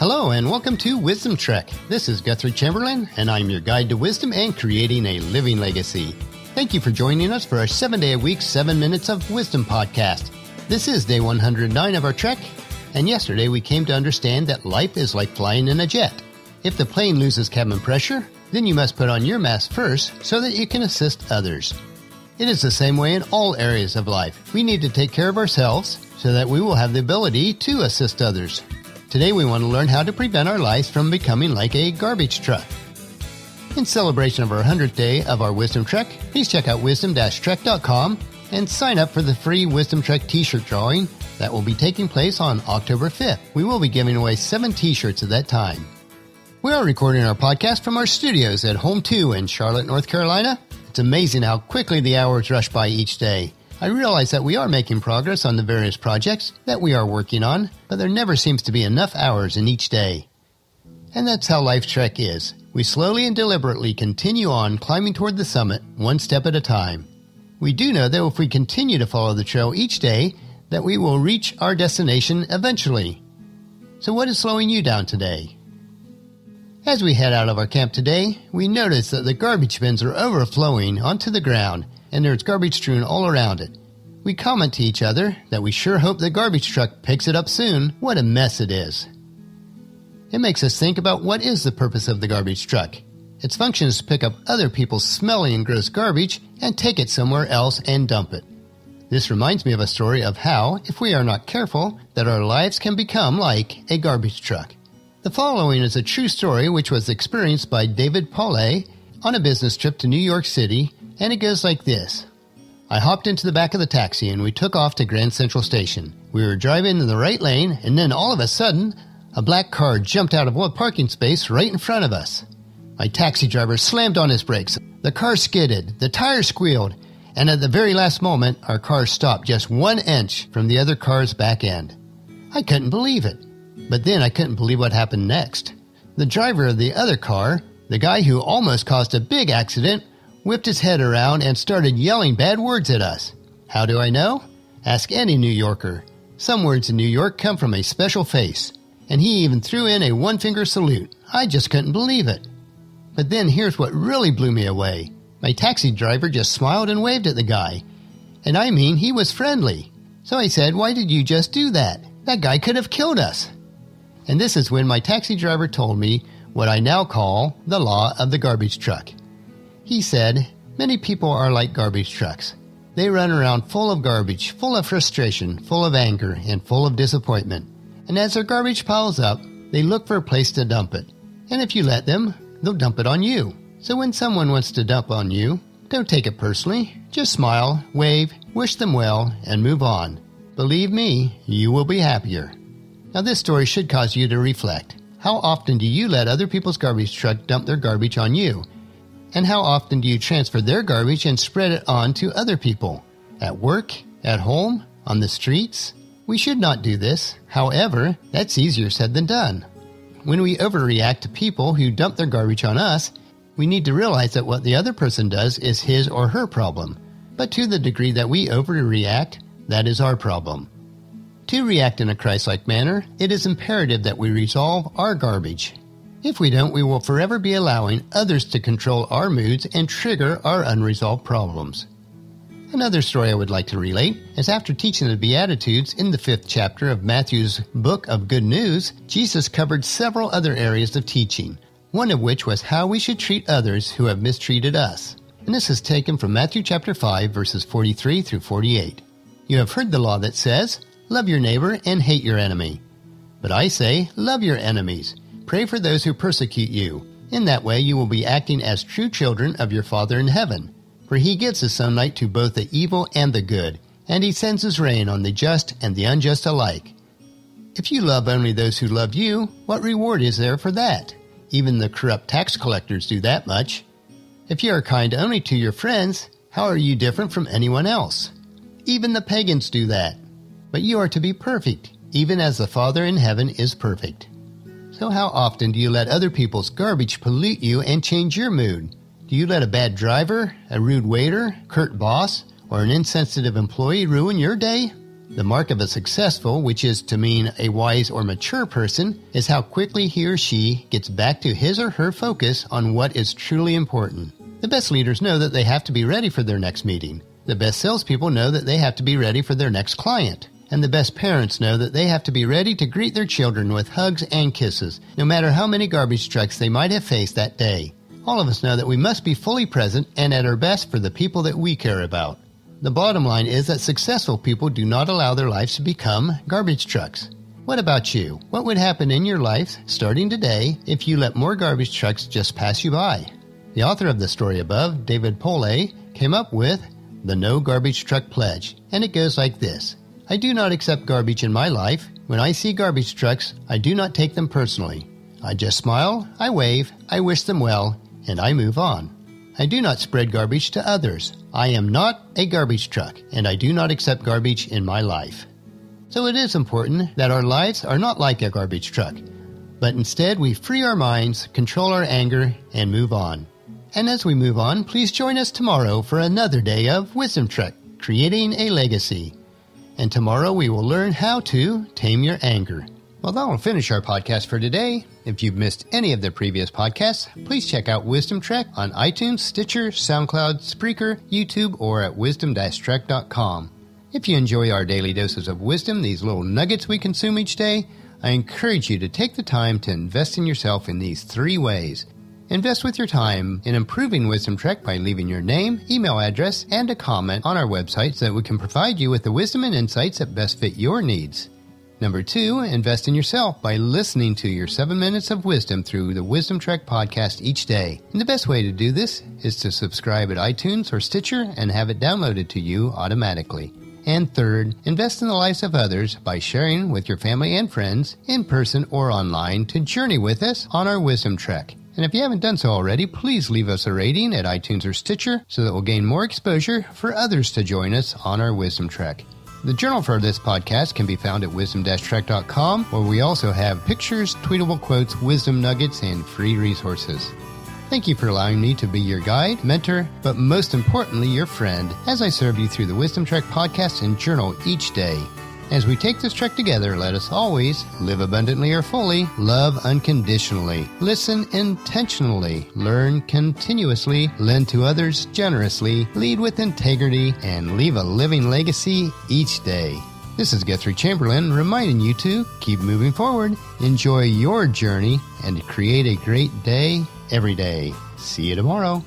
Hello and welcome to Wisdom Trek. This is Guthrie Chamberlain, and I'm your guide to wisdom and creating a living legacy. Thank you for joining us for our seven day a week, seven minutes of wisdom podcast. This is day 109 of our trek, and yesterday we came to understand that life is like flying in a jet. If the plane loses cabin pressure, then you must put on your mask first so that you can assist others. It is the same way in all areas of life. We need to take care of ourselves so that we will have the ability to assist others. Today we want to learn how to prevent our lives from becoming like a garbage truck. In celebration of our 100th day of our Wisdom Trek, please check out wisdom-trek.com and sign up for the free Wisdom Trek t-shirt drawing that will be taking place on October 5th. We will be giving away seven t-shirts at that time. We are recording our podcast from our studios at Home 2 in Charlotte, North Carolina. It's amazing how quickly the hours rush by each day. I realize that we are making progress on the various projects that we are working on, but there never seems to be enough hours in each day. And that's how Life Trek is. We slowly and deliberately continue on climbing toward the summit, one step at a time. We do know that if we continue to follow the trail each day, that we will reach our destination eventually. So what is slowing you down today? As we head out of our camp today, we notice that the garbage bins are overflowing onto the ground and there's garbage strewn all around it. We comment to each other that we sure hope the garbage truck picks it up soon. What a mess it is. It makes us think about what is the purpose of the garbage truck. Its function is to pick up other people's smelly and gross garbage and take it somewhere else and dump it. This reminds me of a story of how, if we are not careful, that our lives can become like a garbage truck. The following is a true story which was experienced by David Pollay on a business trip to New York City and it goes like this. I hopped into the back of the taxi and we took off to Grand Central Station. We were driving in the right lane and then all of a sudden, a black car jumped out of one parking space right in front of us. My taxi driver slammed on his brakes. The car skidded, the tires squealed, and at the very last moment, our car stopped just one inch from the other car's back end. I couldn't believe it. But then I couldn't believe what happened next. The driver of the other car, the guy who almost caused a big accident, whipped his head around and started yelling bad words at us. How do I know? Ask any New Yorker. Some words in New York come from a special face. And he even threw in a one finger salute. I just couldn't believe it. But then here's what really blew me away. My taxi driver just smiled and waved at the guy. And I mean, he was friendly. So I said, Why did you just do that? That guy could have killed us. And this is when my taxi driver told me what I now call the law of the garbage truck. He said, Many people are like garbage trucks. They run around full of garbage, full of frustration, full of anger, and full of disappointment. And as their garbage piles up, they look for a place to dump it. And if you let them, they'll dump it on you. So when someone wants to dump on you, don't take it personally. Just smile, wave, wish them well, and move on. Believe me, you will be happier. Now, this story should cause you to reflect. How often do you let other people's garbage truck dump their garbage on you? And how often do you transfer their garbage and spread it on to other people? At work? At home? On the streets? We should not do this. However, that's easier said than done. When we overreact to people who dump their garbage on us, we need to realize that what the other person does is his or her problem. But to the degree that we overreact, that is our problem. To react in a Christ like manner, it is imperative that we resolve our garbage if we don't, we will forever be allowing others to control our moods and trigger our unresolved problems. Another story I would like to relate is after teaching the Beatitudes in the fifth chapter of Matthew's Book of Good News, Jesus covered several other areas of teaching, one of which was how we should treat others who have mistreated us. And this is taken from Matthew chapter 5 verses 43 through 48. You have heard the law that says, love your neighbor and hate your enemy. But I say, love your enemies Pray for those who persecute you. In that way, you will be acting as true children of your Father in heaven. For he gives his sunlight to both the evil and the good, and he sends his rain on the just and the unjust alike. If you love only those who love you, what reward is there for that? Even the corrupt tax collectors do that much. If you are kind only to your friends, how are you different from anyone else? Even the pagans do that. But you are to be perfect, even as the Father in heaven is perfect. So, how often do you let other people's garbage pollute you and change your mood? Do you let a bad driver, a rude waiter, curt boss, or an insensitive employee ruin your day? The mark of a successful, which is to mean a wise or mature person, is how quickly he or she gets back to his or her focus on what is truly important. The best leaders know that they have to be ready for their next meeting. The best salespeople know that they have to be ready for their next client. And the best parents know that they have to be ready to greet their children with hugs and kisses, no matter how many garbage trucks they might have faced that day. All of us know that we must be fully present and at our best for the people that we care about. The bottom line is that successful people do not allow their lives to become garbage trucks. What about you? What would happen in your life, starting today, if you let more garbage trucks just pass you by? The author of the story above, David Pollay, came up with the No Garbage Truck Pledge, and it goes like this I do not accept garbage in my life. When I see garbage trucks, I do not take them personally. I just smile, I wave, I wish them well, and I move on. I do not spread garbage to others. I am not a garbage truck, and I do not accept garbage in my life. So it is important that our lives are not like a garbage truck, but instead we free our minds, control our anger, and move on. And as we move on, please join us tomorrow for another day of Wisdom Trek creating a legacy. And tomorrow we will learn how to tame your anger. Well, that'll finish our podcast for today. If you've missed any of the previous podcasts, please check out Wisdom Trek on iTunes, Stitcher, SoundCloud, Spreaker, YouTube, or at wisdom-trek.com. If you enjoy our daily doses of wisdom, these little nuggets we consume each day, I encourage you to take the time to invest in yourself in these three ways. Invest with your time in improving Wisdom Trek by leaving your name, email address, and a comment on our website so that we can provide you with the wisdom and insights that best fit your needs. Number two, invest in yourself by listening to your seven minutes of wisdom through the Wisdom Trek podcast each day. And the best way to do this is to subscribe at iTunes or Stitcher and have it downloaded to you automatically. And third, invest in the lives of others by sharing with your family and friends, in person or online, to journey with us on our Wisdom Trek. And if you haven't done so already, please leave us a rating at iTunes or Stitcher so that we'll gain more exposure for others to join us on our Wisdom Trek. The journal for this podcast can be found at wisdom-trek.com, where we also have pictures, tweetable quotes, wisdom nuggets, and free resources. Thank you for allowing me to be your guide, mentor, but most importantly, your friend, as I serve you through the Wisdom Trek podcast and journal each day. As we take this trek together, let us always live abundantly or fully, love unconditionally, listen intentionally, learn continuously, lend to others generously, lead with integrity, and leave a living legacy each day. This is Guthrie Chamberlain reminding you to keep moving forward, enjoy your journey, and create a great day every day. See you tomorrow.